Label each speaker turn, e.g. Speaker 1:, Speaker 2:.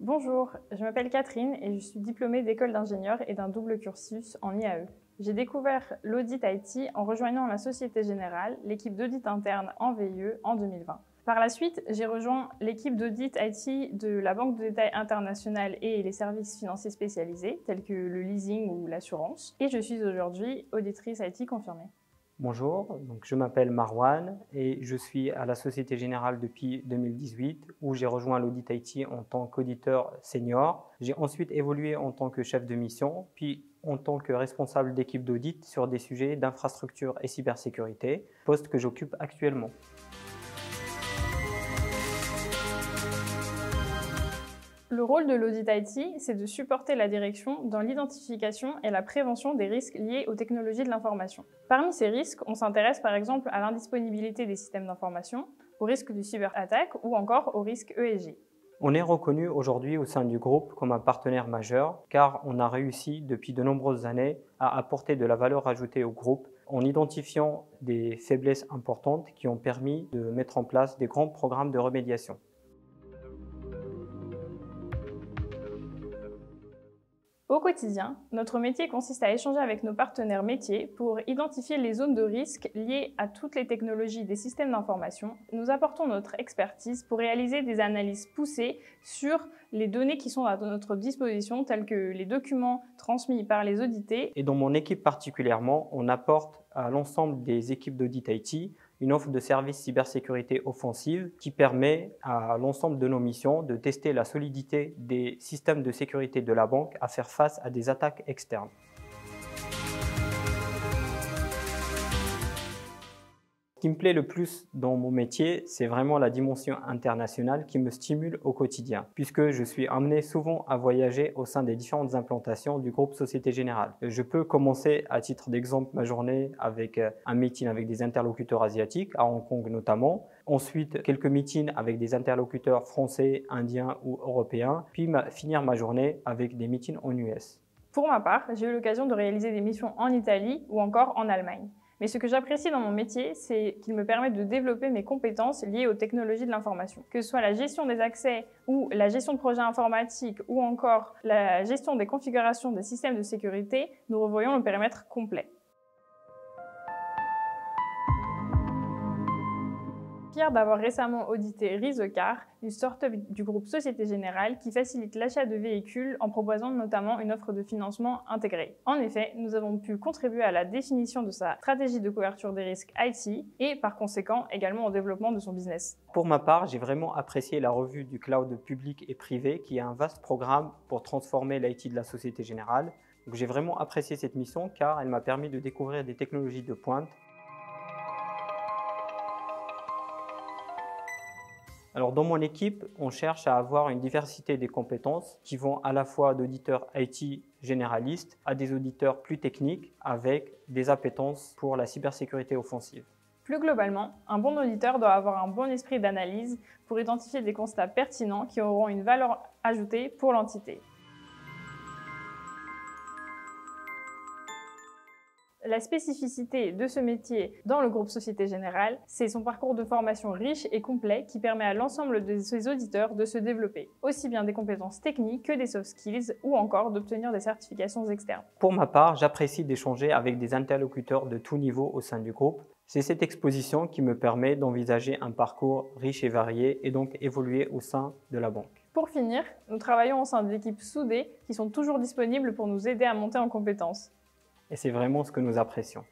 Speaker 1: Bonjour, je m'appelle Catherine et je suis diplômée d'école d'ingénieur et d'un double cursus en IAE. J'ai découvert l'audit IT en rejoignant la Société Générale, l'équipe d'audit interne en VIE en 2020. Par la suite, j'ai rejoint l'équipe d'audit IT de la Banque de détail internationale et les services financiers spécialisés, tels que le leasing ou l'assurance. Et je suis aujourd'hui auditrice IT confirmée.
Speaker 2: Bonjour, donc je m'appelle Marwan et je suis à la Société Générale depuis 2018 où j'ai rejoint l'audit IT en tant qu'auditeur senior. J'ai ensuite évolué en tant que chef de mission, puis en tant que responsable d'équipe d'audit sur des sujets d'infrastructure et cybersécurité, poste que j'occupe actuellement.
Speaker 1: Le rôle de l'audit IT, c'est de supporter la direction dans l'identification et la prévention des risques liés aux technologies de l'information. Parmi ces risques, on s'intéresse par exemple à l'indisponibilité des systèmes d'information, au risque de cyberattaque ou encore au risque ESG.
Speaker 2: On est reconnu aujourd'hui au sein du groupe comme un partenaire majeur car on a réussi depuis de nombreuses années à apporter de la valeur ajoutée au groupe en identifiant des faiblesses importantes qui ont permis de mettre en place des grands programmes de remédiation.
Speaker 1: Au quotidien, notre métier consiste à échanger avec nos partenaires métiers pour identifier les zones de risque liées à toutes les technologies des systèmes d'information. Nous apportons notre expertise pour réaliser des analyses poussées sur les données qui sont à notre disposition, telles que les documents transmis par les audités.
Speaker 2: Et dans mon équipe particulièrement, on apporte à l'ensemble des équipes d'audit IT une offre de service cybersécurité offensive qui permet à l'ensemble de nos missions de tester la solidité des systèmes de sécurité de la banque à faire face à des attaques externes. Ce qui me plaît le plus dans mon métier, c'est vraiment la dimension internationale qui me stimule au quotidien, puisque je suis amené souvent à voyager au sein des différentes implantations du groupe Société Générale. Je peux commencer à titre d'exemple ma journée avec euh, un meeting avec des interlocuteurs asiatiques, à Hong Kong notamment, ensuite quelques meetings avec des interlocuteurs français, indiens ou européens, puis finir ma journée avec des meetings en US.
Speaker 1: Pour ma part, j'ai eu l'occasion de réaliser des missions en Italie ou encore en Allemagne. Mais ce que j'apprécie dans mon métier, c'est qu'il me permet de développer mes compétences liées aux technologies de l'information. Que ce soit la gestion des accès ou la gestion de projets informatiques ou encore la gestion des configurations des systèmes de sécurité, nous revoyons le périmètre complet. D'avoir récemment audité Rizocar, une start-up du groupe Société Générale qui facilite l'achat de véhicules en proposant notamment une offre de financement intégrée. En effet, nous avons pu contribuer à la définition de sa stratégie de couverture des risques IT et par conséquent également au développement de son business.
Speaker 2: Pour ma part, j'ai vraiment apprécié la revue du cloud public et privé qui est un vaste programme pour transformer l'IT de la Société Générale. J'ai vraiment apprécié cette mission car elle m'a permis de découvrir des technologies de pointe Alors dans mon équipe, on cherche à avoir une diversité des compétences qui vont à la fois d'auditeurs IT généralistes à des auditeurs plus techniques avec des appétences pour la cybersécurité offensive.
Speaker 1: Plus globalement, un bon auditeur doit avoir un bon esprit d'analyse pour identifier des constats pertinents qui auront une valeur ajoutée pour l'entité. La spécificité de ce métier dans le groupe Société Générale, c'est son parcours de formation riche et complet qui permet à l'ensemble de ses auditeurs de se développer, aussi bien des compétences techniques que des soft skills ou encore d'obtenir des certifications externes.
Speaker 2: Pour ma part, j'apprécie d'échanger avec des interlocuteurs de tout niveau au sein du groupe. C'est cette exposition qui me permet d'envisager un parcours riche et varié et donc évoluer au sein de la banque.
Speaker 1: Pour finir, nous travaillons au sein d'équipes soudées qui sont toujours disponibles pour nous aider à monter en compétences
Speaker 2: et c'est vraiment ce que nous apprécions.